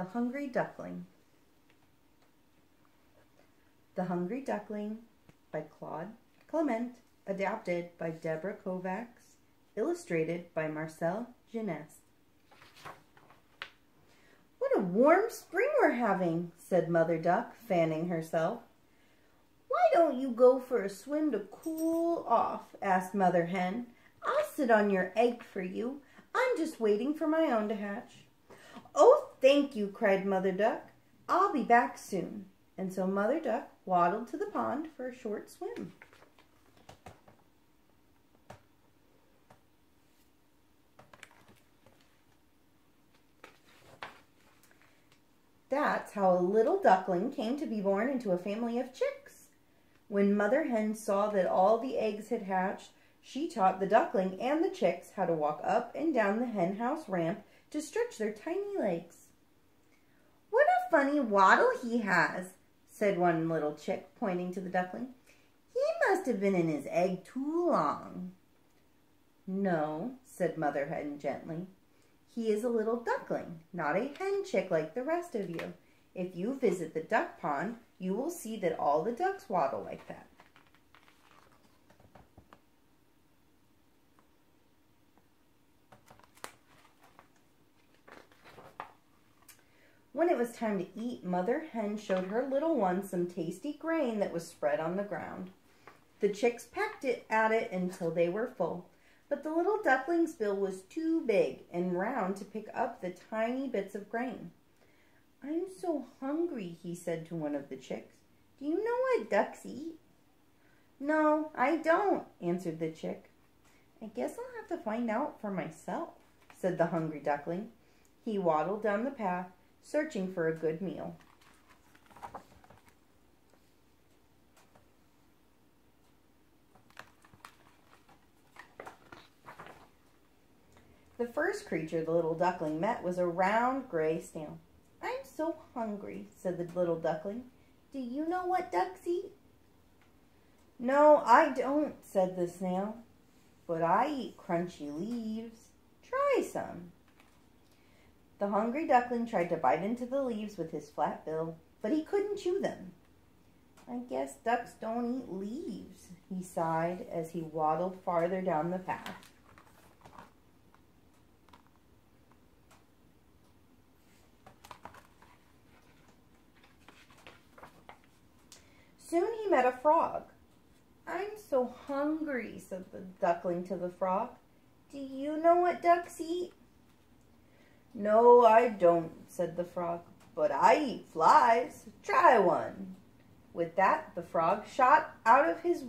The Hungry Duckling. The Hungry Duckling by Claude Clement, adapted by Deborah Kovacs, illustrated by Marcelle Geneste. What a warm spring we're having, said Mother Duck, fanning herself. Why don't you go for a swim to cool off? asked Mother Hen. I'll sit on your egg for you. I'm just waiting for my own to hatch. Oh, thank you, cried Mother Duck. I'll be back soon. And so Mother Duck waddled to the pond for a short swim. That's how a little duckling came to be born into a family of chicks. When Mother Hen saw that all the eggs had hatched, she taught the duckling and the chicks how to walk up and down the hen house ramp to stretch their tiny legs. Funny waddle he has, said one little chick, pointing to the duckling. He must have been in his egg too long. No, said Mother Hen gently. He is a little duckling, not a hen chick like the rest of you. If you visit the duck pond, you will see that all the ducks waddle like that. When it was time to eat, Mother Hen showed her little ones some tasty grain that was spread on the ground. The chicks pecked it at it until they were full, but the little duckling's bill was too big and round to pick up the tiny bits of grain. I'm so hungry, he said to one of the chicks. Do you know what ducks eat? No, I don't, answered the chick. I guess I'll have to find out for myself, said the hungry duckling. He waddled down the path searching for a good meal. The first creature the little duckling met was a round gray snail. I'm so hungry, said the little duckling. Do you know what ducks eat? No, I don't, said the snail. But I eat crunchy leaves. Try some. The hungry duckling tried to bite into the leaves with his flat bill, but he couldn't chew them. I guess ducks don't eat leaves, he sighed as he waddled farther down the path. Soon he met a frog. I'm so hungry, said the duckling to the frog. Do you know what ducks eat? No, I don't, said the frog, but I eat flies. Try one. With that, the frog shot out of his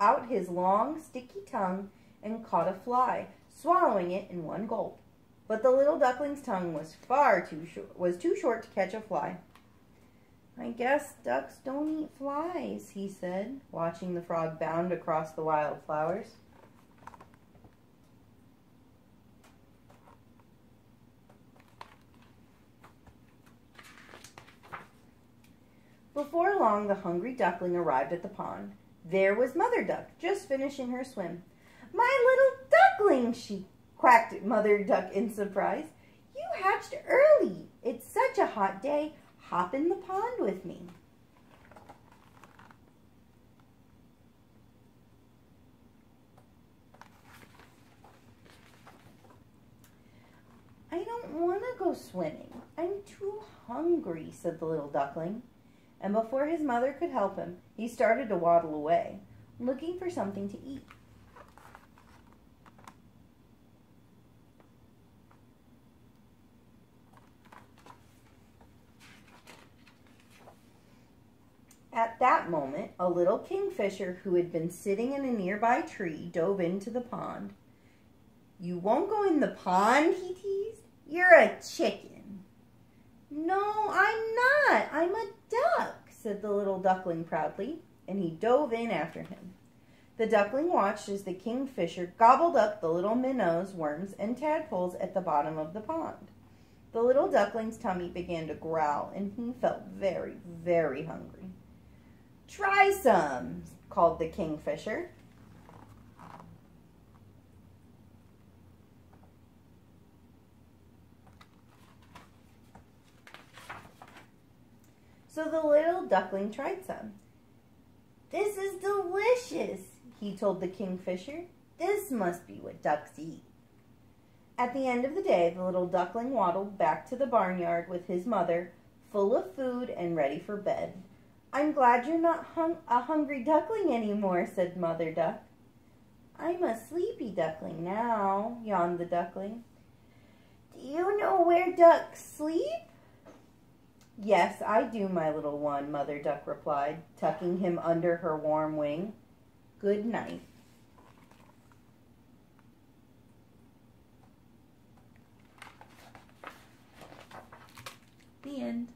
out his long, sticky tongue and caught a fly, swallowing it in one gulp. But the little duckling's tongue was far too short, was too short to catch a fly. I guess ducks don't eat flies, he said, watching the frog bound across the wildflowers. Before long, the hungry duckling arrived at the pond. There was Mother Duck, just finishing her swim. My little duckling, she quacked Mother Duck in surprise. You hatched early. It's such a hot day. Hop in the pond with me. I don't want to go swimming. I'm too hungry, said the little duckling and before his mother could help him, he started to waddle away, looking for something to eat. At that moment, a little kingfisher who had been sitting in a nearby tree dove into the pond. You won't go in the pond, he teased. You're a chicken. No, I'm not. Said the little duckling proudly, and he dove in after him. The duckling watched as the kingfisher gobbled up the little minnows, worms, and tadpoles at the bottom of the pond. The little duckling's tummy began to growl, and he felt very, very hungry. Try some, called the kingfisher. So the little duckling tried some. This is delicious, he told the kingfisher. This must be what ducks eat. At the end of the day, the little duckling waddled back to the barnyard with his mother, full of food and ready for bed. I'm glad you're not hung a hungry duckling anymore, said Mother Duck. I'm a sleepy duckling now, yawned the duckling. Do you know where ducks sleep? Yes, I do, my little one, Mother Duck replied, tucking him under her warm wing. Good night. The end.